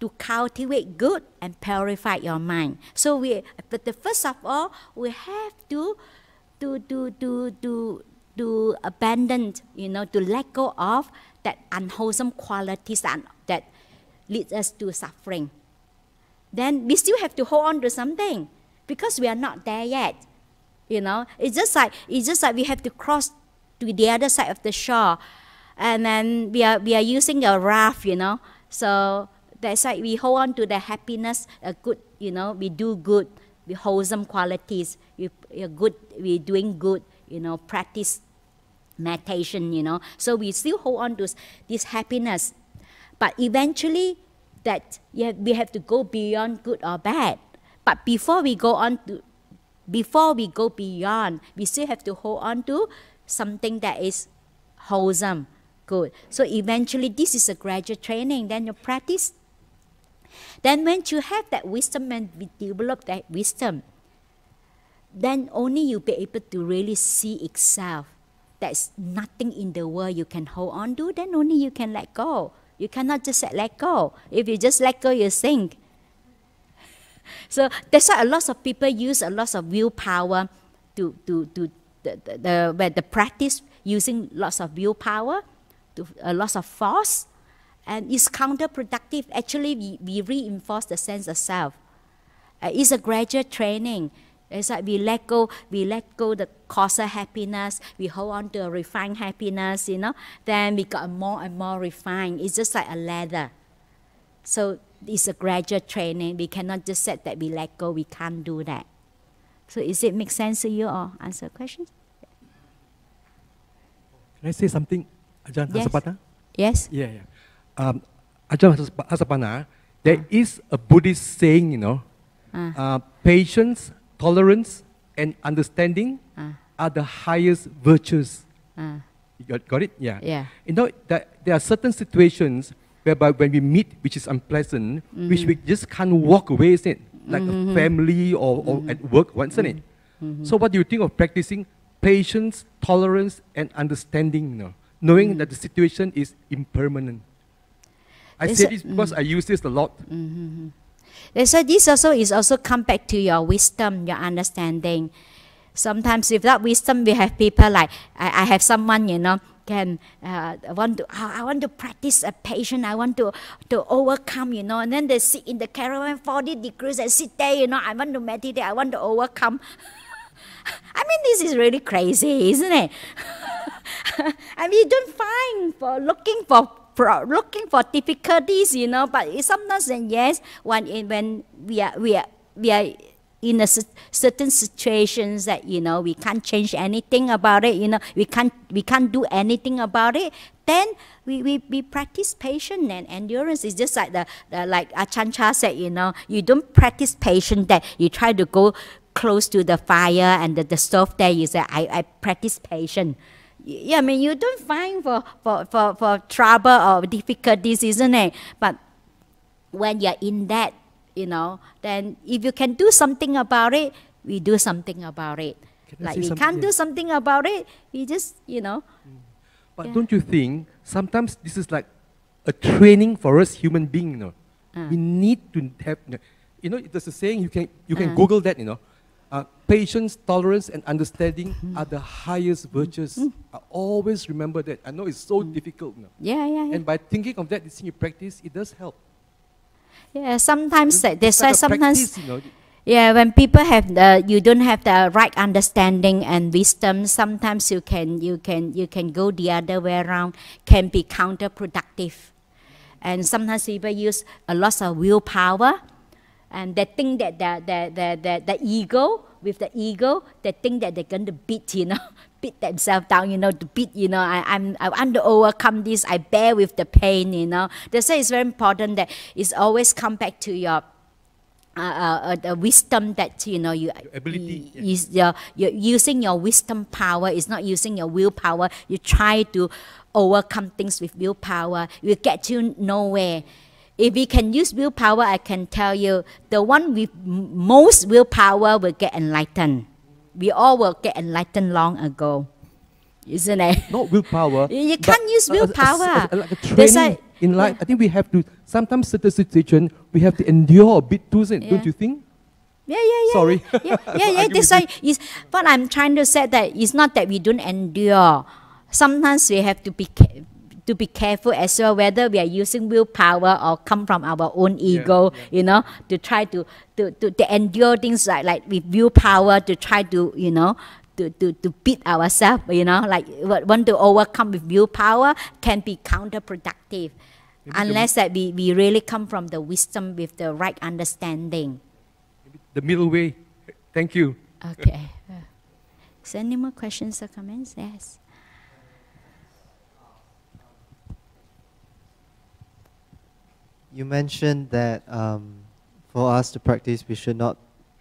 to cultivate good and purify your mind. So we, but the first of all, we have to, to, to, to, to, to abandon, you know, to let go of that unwholesome qualities that, that leads us to suffering. Then we still have to hold on to something because we are not there yet. You know, it's just like it's just like we have to cross to the other side of the shore. And then we are, we are using a raft, you know. So that's why we hold on to the happiness, a good, you know, we do good, we wholesome qualities, we, are good, we're doing good, you know, practice meditation, you know. So we still hold on to this happiness. But eventually, that we have to go beyond good or bad. But before we go on to, before we go beyond, we still have to hold on to something that is wholesome, good. So eventually, this is a gradual training. Then you practice. Then when you have that wisdom and develop that wisdom, then only you'll be able to really see itself. There's nothing in the world you can hold on to, then only you can let go. You cannot just let go. If you just let go, you sink. So that's why a lot of people use a lot of willpower to, to, to the, the, where the practice using lots of willpower, to a lot of force, and it's counterproductive. Actually, we, we reinforce the sense of self. Uh, it's a gradual training. It's like we let go, we let go the causal happiness, we hold on to a refined happiness, you know, then we got more and more refined. It's just like a ladder. So it's a gradual training. We cannot just say that we let go, we can't do that. So is it make sense to you or answer questions? Can I say something, Ajahn Yes. Hasapanna? Yes? Yeah, yeah. Um, Ajahn Hasap- Hasapanna, there is a Buddhist saying, you know, Ah. uh, patience, tolerance, and understanding Ah. are the highest virtues. Uh, You got, got it? Yeah. yeah. You know, that there are certain situations whereby when we meet, which is unpleasant, which we just can't walk away, isn't it? Like a family or, or at work, isn't it? So what do you think of practicing patience, tolerance, and understanding, you know, knowing that the situation is impermanent? I say this because I use this a lot. That's why this also is also come back to your wisdom, your understanding. Sometimes without wisdom, we have people like I, I have someone you know can uh, want to I I want to practice a patient. I want to to overcome you know, and then they sit in the caravan forty degrees and sit there you know. I want to meditate. I want to overcome. I mean, this is really crazy, isn't it? and we don't find for looking for looking for difficulties, you know. But sometimes, and yes, when when we are we are we are in a certain situations that you know we can't change anything about it, you know, we can't we can't do anything about it. Then we, we, we practice patience and endurance. It's just like the, the like Ajahn Chah said, you know, you don't practice patience that you try to go close to the fire and the, the stove there. You say, I, I practice patience. Yeah, I mean, you don't find for, for, for, for trouble or difficulties, isn't it? But when you're in that, you know, then if you can do something about it, we do something about it. Can Like we can't do something about it, we just, you know, But Yeah. don't you think sometimes this is like a training for us human beings? You know? Ah. We need to have, you know, there's a saying you can you can Ah. Google that. You know, uh, patience, tolerance, and understanding Mm-hmm. are the highest virtues. I always remember that. I know it's so Mm. difficult. Know? yeah, yeah, yeah. And by thinking of that, this in your practice, it does help. yeah sometimes that, that's why sometimes practice, you know. Yeah, when people have the you don't have the right understanding and wisdom, sometimes you can you can you can go the other way around, can be counterproductive. And sometimes people use a lot of willpower and they think that the the, the, the, the ego with the ego, they think that they're going to beat, you know, beat themselves down, you know, to beat, you know, I, I'm I want to overcome this, I bear with the pain, you know. That's why it's very important that it's always come back to your uh, uh, uh, the wisdom that you know you ability, y- is your you're using your wisdom power. It's not using your willpower. You try to overcome things with willpower. You get to nowhere if we can use willpower i can tell you the one with most willpower will get enlightened we all will get enlightened long ago isn't it Not willpower. You- can't use a- a- a- willpower. a- like a training in life. yeah. I think we have to. Sometimes certain situation we have to endure a bit too, it? don't you think? Yeah, yeah, yeah. Sorry. Yeah, yeah, yeah. yeah. Argue That's why is what I'm trying to say that it's not that we don't endure. Sometimes we have to be to be careful as well whether we are using willpower or come from our own ego. yeah. You know, to try to to, to, to endure things like like with willpower to try to you know. To, to, to beat ourselves, you know, like want to overcome with willpower can be counterproductive Maybe the- unless that we, we really come from the wisdom with the right understanding. The middle way. Thank you. Okay. Is there any more questions or comments? Yes. You mentioned that um, for us to practice, we should not,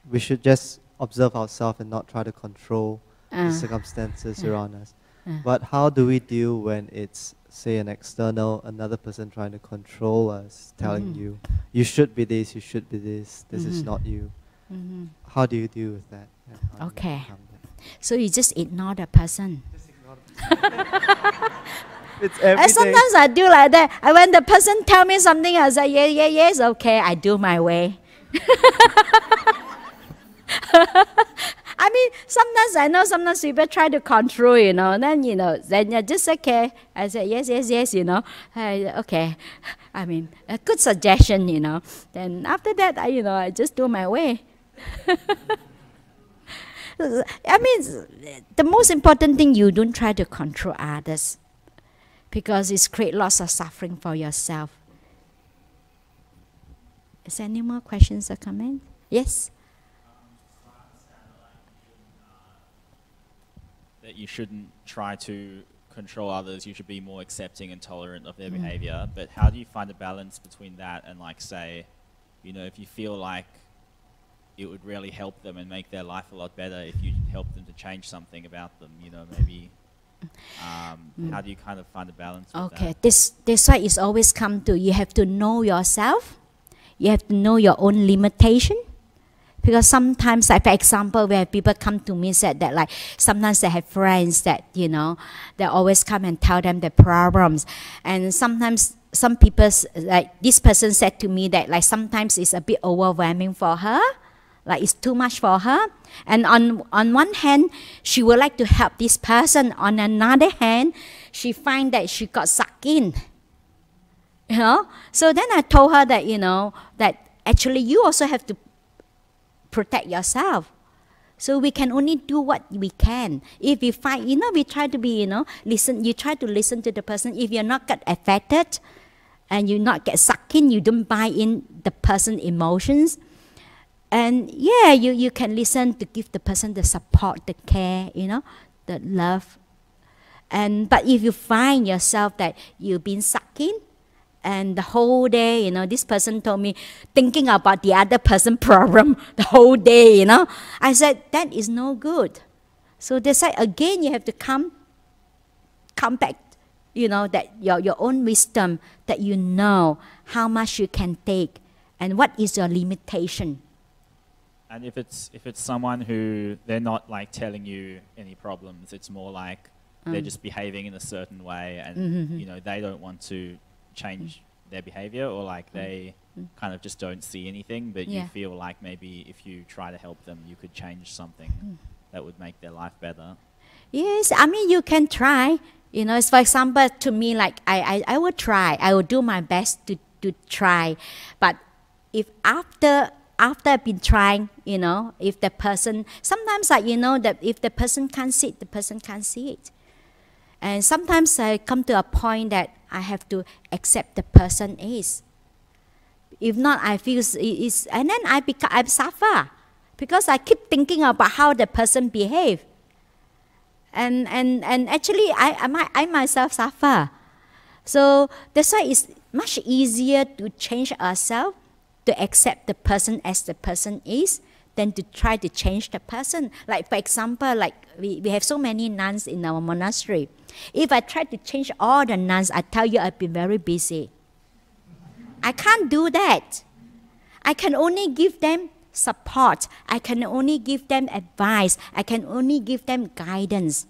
we should just observe ourselves and not try to control Uh, the circumstances uh, around us. uh. But how do we deal when it's, say, an external, another person trying to control us, telling Mhm. you, you should be this, you should be this, this is Mhm. not you. Mhm. How do you deal with that? and how do you Okay. overcome that? So you just ignore the person. It's every And day. sometimes I do like that. And when the person tell me something, I say, yeah, yeah, yes, okay, I do my way. I mean, sometimes I know sometimes people try to control, you know, then, you know, then you just okay. I say, yes, yes, yes, you know, I, okay. I mean, a good suggestion, you know. Then after that, I, you know, I just do my way. I mean, the most important thing, you don't try to control others because it's create lots of suffering for yourself. Is there any more questions or comments? Yes? that you shouldn't try to control others. You should be more accepting and tolerant of their Mm. behavior. But how do you find a balance between that and, like, say, you know, if you feel like it would really help them and make their life a lot better if you help them to change something about them, you know, maybe. Um, How do you kind of find the balance? Mm. Okay, That? this this why it's always come to you have to know yourself. You have to know your own limitation. Because sometimes, like for example, where people come to me said that like sometimes they have friends that you know they always come and tell them the problems, and sometimes some people like this person said to me that like sometimes it's a bit overwhelming for her, like it's too much for her. And on on one hand, she would like to help this person. On another hand, she find that she got sucked in. You know. So then I told her that you know that actually you also have to protect yourself. So we can only do what we can. If we find, you know, we try to be, you know, listen. You try to listen to the person. If you're not get affected, and you not get sucked in, you don't buy in the person emotions. And yeah, you, you can listen to give the person the support, the care, you know, the love. And but if you find yourself that you've been sucked in, and the whole day, you know, this person told me thinking about the other person problem the whole day, you know. I said that is no good. So they said again you have to come come back, you know, that your your own wisdom that you know how much you can take and what is your limitation. And if it's if it's someone who they're not like telling you any problems, it's more like they're Mm. just behaving in a certain way, and Mhm. you know they don't want to change their behavior, or like they Mm. kind of just don't see anything. But you feel like maybe if you try to help them, you could change something Mm. that would make their life better. Yes, I mean you can try. You know, it's for example to me like I, I, I will try. I will do my best to, to try. But if after after I've been trying, you know, if the person sometimes like you know that if the person can't see it, the person can't see it. And sometimes I come to a point that I have to accept the person is. If not, I feel s- it is, and then I become I suffer because I keep thinking about how the person behave and and and actually I I, I myself suffer. So that's why it's much easier to change ourselves, to accept the person as the person is, than to try to change the person. Like for example, like we, we have so many nuns in our monastery. If I try to change all the nuns, I tell you I've been very busy. I can't do that. I can only give them support. I can only give them advice. I can only give them guidance.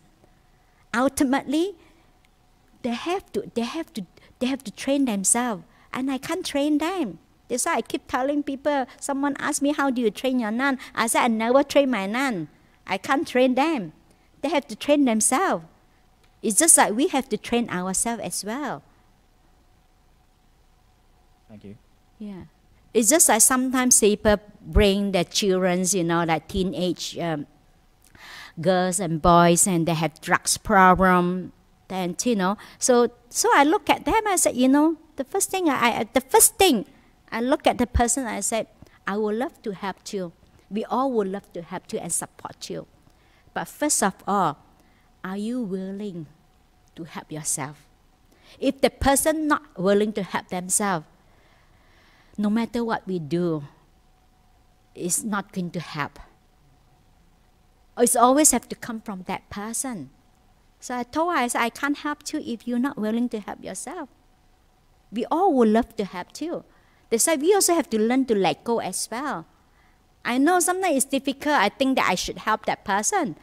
Ultimately, they have to they have to they have to train themselves and I can't train them. That's why I keep telling people someone asked me how do you train your nun? I said I never train my nun. I can't train them. They have to train themselves. It's just like we have to train ourselves as well. Thank you. Yeah. It's just like sometimes people bring their children, you know, like teenage um, girls and boys, and they have drugs problem. Then you know, so so I look at them. I said, you know, the first thing I, I the first thing I look at the person. and I said, I would love to help you. We all would love to help you and support you. But first of all, are you willing to help yourself? If the person not willing to help themselves, no matter what we do, it's not going to help. It's always have to come from that person. So I told her, I said, I can't help you if you're not willing to help yourself. We all would love to help too. They said we also have to learn to let go as well. I know sometimes it's difficult. I think that I should help that person.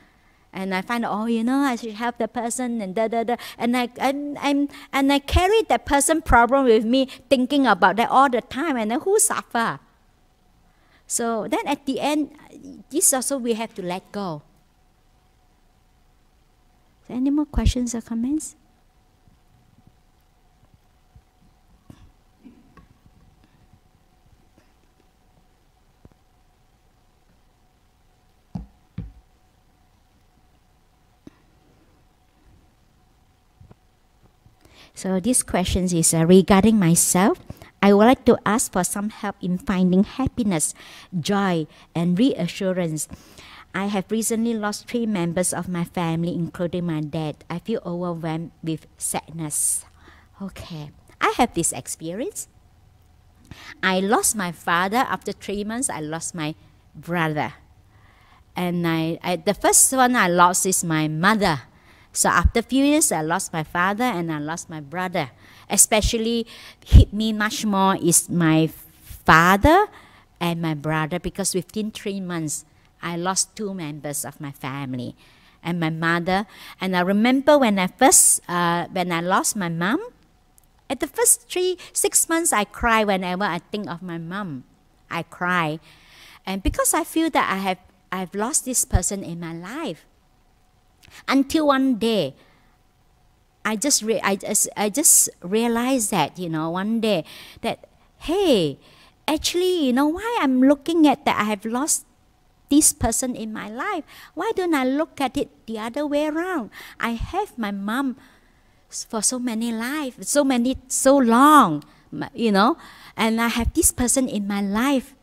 And I find, oh, you know, I should help that person and da da da. And I and, and, and I carry that person problem with me, thinking about that all the time. And then who suffer? So then at the end, this also we have to let go. Any more questions or comments? So this question is uh, regarding myself. I would like to ask for some help in finding happiness, joy, and reassurance. I have recently lost three members of my family, including my dad. I feel overwhelmed with sadness. Okay, I have this experience. I lost my father after three months. I lost my brother, and I, I the first one I lost is my mother. So after a few years, I lost my father and I lost my brother. Especially hit me much more is my father and my brother because within three months, I lost two members of my family and my mother. And I remember when I first, uh, when I lost my mom, at the first three, six months, I cry whenever I think of my mom. I cry. And because I feel that I have, I've lost this person in my life. Until one day, I just, re- I just, I just realized that, you know, one day that, hey, actually, you know, why I'm looking at that I have lost this person in my life. Why don't I look at it the other way around? I have my mom for so many life, so many, so long, you know, and I have this person in my life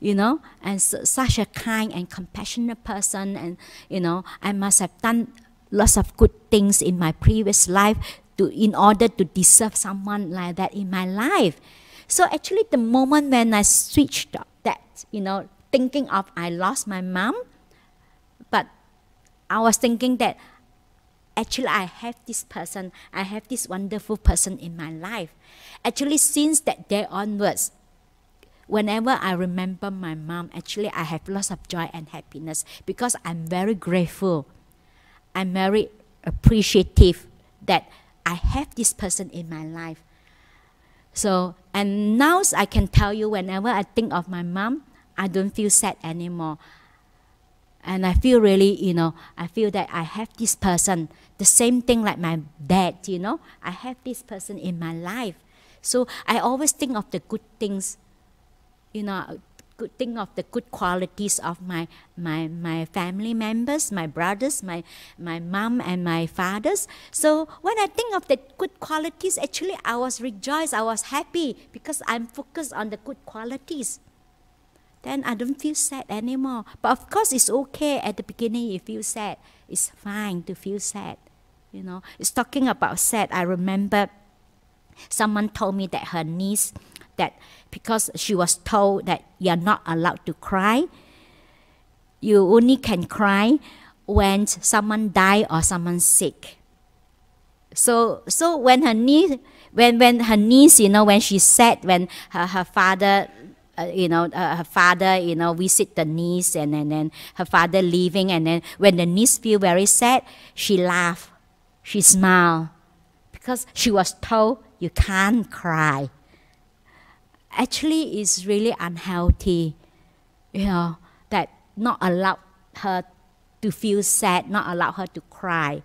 you know, and such a kind and compassionate person. And, you know, I must have done lots of good things in my previous life to, in order to deserve someone like that in my life. So actually, the moment when I switched that, you know, thinking of I lost my mom, but I was thinking that actually I have this person, I have this wonderful person in my life. Actually, since that day onwards, whenever I remember my mom, actually I have lots of joy and happiness because I'm very grateful. I'm very appreciative that I have this person in my life. So, and now I can tell you whenever I think of my mom, I don't feel sad anymore. And I feel really, you know, I feel that I have this person, the same thing like my dad, you know, I have this person in my life. So I always think of the good things you know think of the good qualities of my my my family members my brothers my my mom and my fathers. So when i think of the good qualities actually i was rejoiced i was happy because i'm focused on the good qualities. Then i don't feel sad anymore. But of course it's okay at the beginning you feel sad. It's fine to feel sad you know. It's talking about sad. I remember someone told me that her niece that because she was told that you're not allowed to cry. You only can cry when someone die or someone sick. So so when her niece when when her niece you know when she said when her, her father uh, you know uh, her father you know visit the niece and, and then her father leaving and then when the niece feel very sad she laugh she smile because she was told you can't cry actually is really unhealthy. You know, that not allow her to feel sad, not allow her to cry.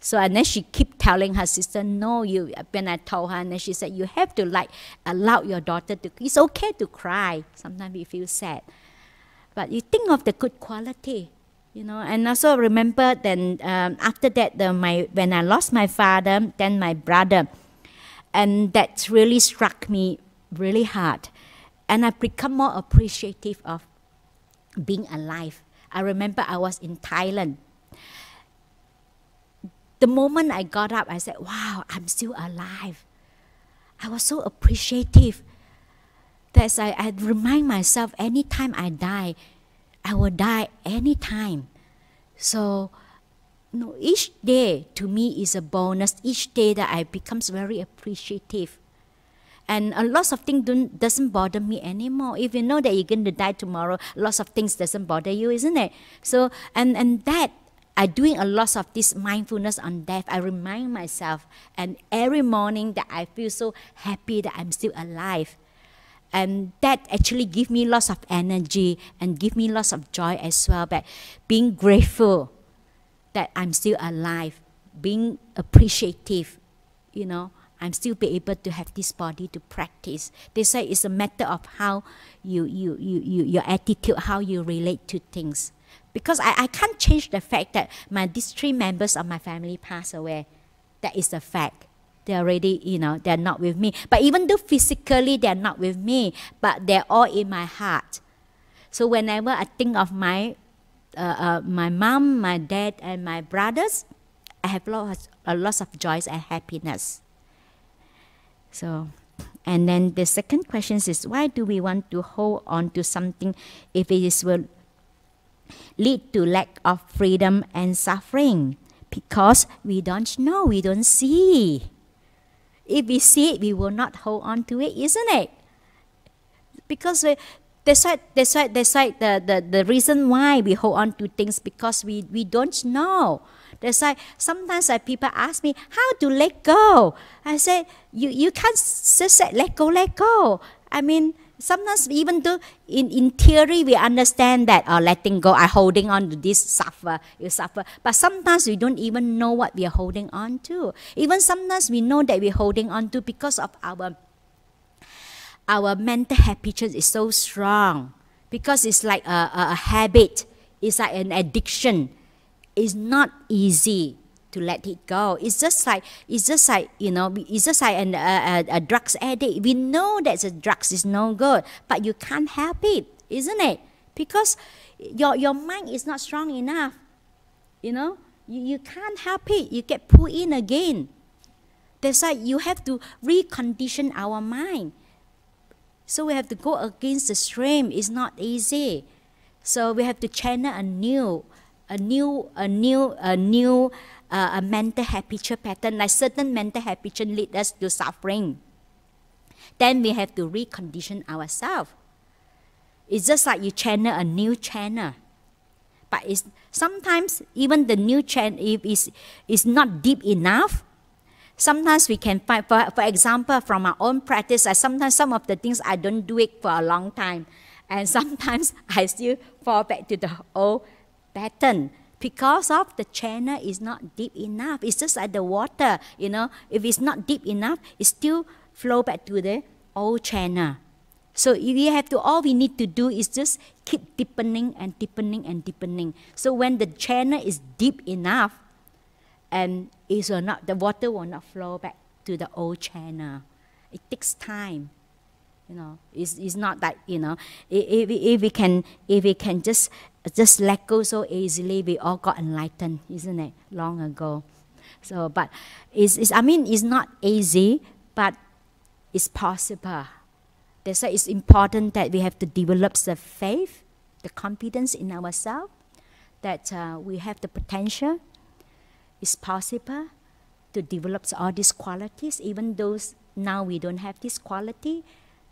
So and then she keep telling her sister, no, you when I told her, and then she said, you have to like allow your daughter to it's okay to cry. Sometimes you feel sad. But you think of the good quality. You know, and also remember then um, after that the, my when I lost my father, then my brother, and that really struck me really hard. And I become more appreciative of being alive. I remember I was in Thailand. The moment I got up, I said, Wow, I'm still alive. I was so appreciative. That's I, I remind myself anytime I die, I will die anytime. So no, each day to me is a bonus. Each day that I becomes very appreciative. And uh, a lot of things don't, doesn't bother me anymore. If you know that you're going to die tomorrow, lots of things doesn't bother you, isn't it? So, and, and that, I doing a lot of this mindfulness on death. I remind myself, and every morning that I feel so happy that I'm still alive. And that actually give me lots of energy and give me lots of joy as well. But being grateful that I'm still alive, being appreciative, you know, I'm still be able to have this body to practice. They say it's a matter of how you, you, you, you your attitude, how you relate to things. Because I, I can't change the fact that my these three members of my family passed away. That is a fact. They're already, you know, they're not with me. But even though physically they're not with me, but they're all in my heart. So whenever I think of my uh, uh, my mom, my dad, and my brothers, I have lots, a lot of joys and happiness. So, and then the second question is why do we want to hold on to something if it is will lead to lack of freedom and suffering? Because we don't know, we don't see. If we see it, we will not hold on to it, isn't it? Because we, that's why, that's why, that's why the, the, the reason why we hold on to things because we, we don't know. That's why sometimes uh, people ask me, how to let go? I say, you, you can't just say, let go, let go. I mean, sometimes even though in, in theory we understand that uh, letting go, I holding on to this suffer, you suffer. But sometimes we don't even know what we are holding on to. Even sometimes we know that we're holding on to because of our our mental habitude is so strong because it's like a, a, a habit, it's like an addiction. It's not easy to let it go. It's just like it's just like you know it's just like an, a, a, a drugs addict. We know that the drugs is no good, but you can't help it, isn't it? Because your your mind is not strong enough. You know you, you can't help it. You get pulled in again. That's why you have to recondition our mind. So we have to go against the stream. It's not easy. So we have to channel a new, a new, a new, a new, uh, a mental habitual pattern. Like certain mental habitual lead us to suffering. Then we have to recondition ourselves. It's just like you channel a new channel. But it's sometimes even the new channel if is is not deep enough, Sometimes we can find, for, for example, from our own practice, uh, sometimes some of the things I don't do it for a long time. And sometimes I still fall back to the old pattern because of the channel is not deep enough. It's just like the water, you know, if it's not deep enough, it still flow back to the old channel. So we have to, all we need to do is just keep deepening and deepening and deepening. So when the channel is deep enough, and it will not, the water will not flow back to the old channel. It takes time. You know, it's, it's not that, you know, if, if, we can, if we can just, just let go so easily, we all got enlightened, isn't it, long ago. So, but it's, it's I mean, it's not easy, but it's possible. That's why it's important that we have to develop the faith, the confidence in ourselves, that uh, we have the potential it's possible to develop all these qualities, even though now we don't have this quality,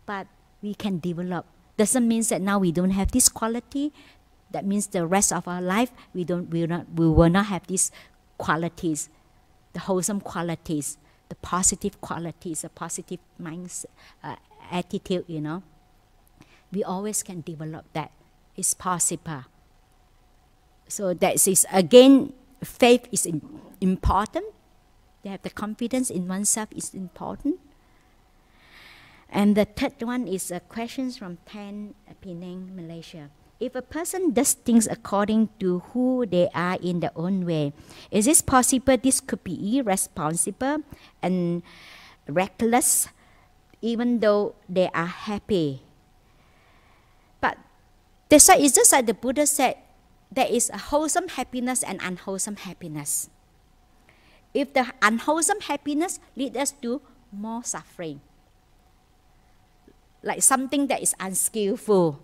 but we can develop. Doesn't mean that now we don't have this quality. That means the rest of our life we don't we will not we will not have these qualities, the wholesome qualities, the positive qualities, the positive mindset, uh, attitude. You know, we always can develop that. It's possible. So that is again faith is important. They have the confidence in oneself is important. And the third one is a questions from Tan Penang, Malaysia. If a person does things according to who they are in their own way, is it possible this could be irresponsible and reckless, even though they are happy? But that's why it's just like the Buddha said, there is a wholesome happiness and unwholesome happiness. If the unwholesome happiness leads us to more suffering, like something that is unskillful,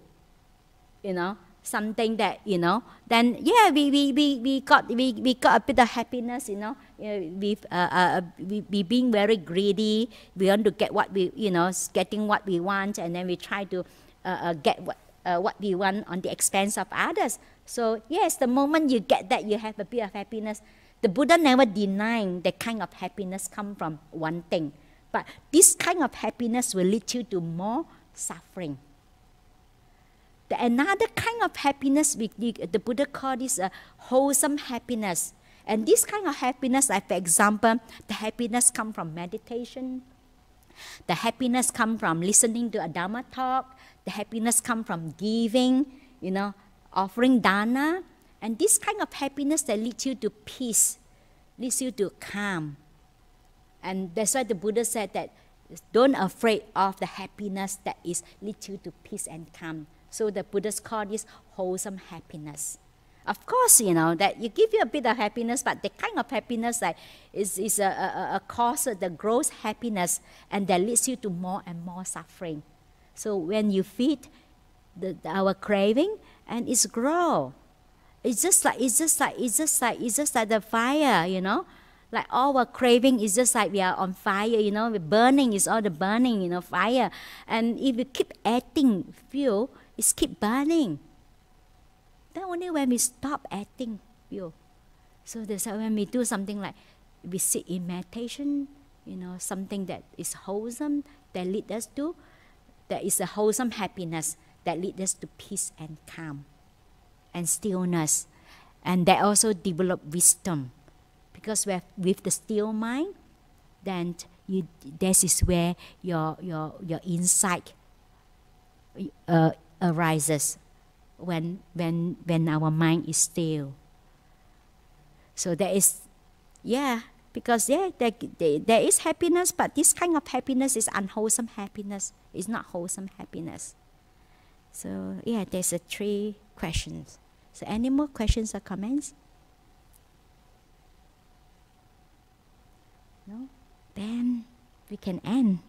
you know, something that you know then yeah we we, we, we got we, we got a bit of happiness you know. We, uh, uh, we, we being very greedy. We want to get what we you know getting what we want and then we try to uh, uh, get what uh, what we want on the expense of others. So yes the moment you get that you have a bit of happiness. The buddha never denying the kind of happiness come from one thing. But this kind of happiness will lead you to more suffering the another kind of happiness, we, the Buddha called this a wholesome happiness. And this kind of happiness, like for example, the happiness come from meditation. The happiness come from listening to a Dharma talk. The happiness come from giving, you know, offering dana. And this kind of happiness that leads you to peace, leads you to calm. And that's why the Buddha said that don't afraid of the happiness that is leads you to peace and calm. So the Buddhists call this wholesome happiness. Of course, you know, that you give you a bit of happiness, but the kind of happiness that is, is a, a, a cause of the gross happiness and that leads you to more and more suffering. So when you feed the, our craving and it's grow. It's just like it's just like it's just like it's just like the fire, you know. Like all our craving is just like we are on fire, you know, the burning is all the burning, you know, fire. And if you keep adding fuel, it's keep burning. Then only when we stop acting, you. So that's why when we do something like we sit in meditation, you know, something that is wholesome, that lead us to, that is a wholesome happiness that lead us to peace and calm and stillness. And that also develop wisdom. Because with the still mind, then you, this is where your, your, your insight uh, arises when, when, when our mind is still. So there is, yeah, because yeah, there, there, is happiness, but this kind of happiness is unwholesome happiness. It's not wholesome happiness. So yeah, there's a three questions. So any more questions or comments? No? Then we can end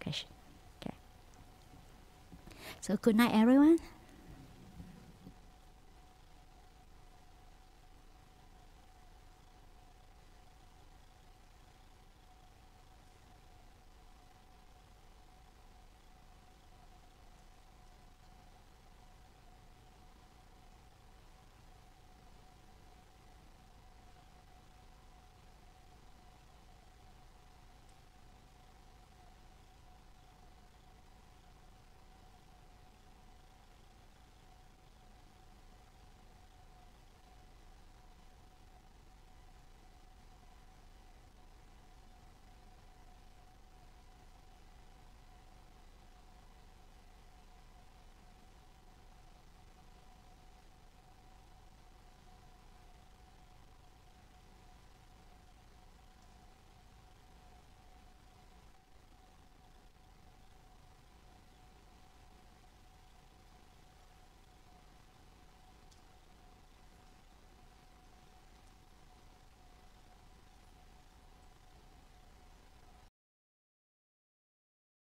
question. So good night, everyone.